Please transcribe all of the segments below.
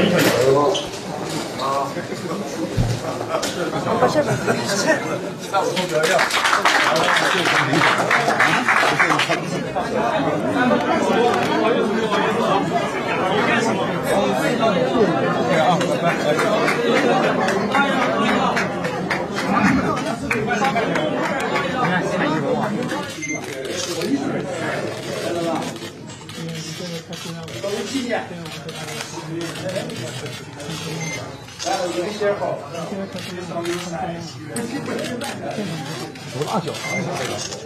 一小时吗？啊，现在太重要了。都纪念。对，我们都纪念。来，我们歇。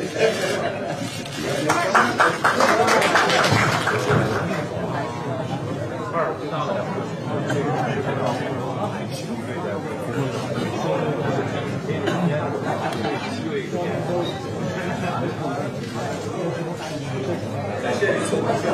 谢。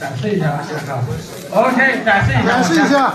展示一下，先生。OK，展示一下。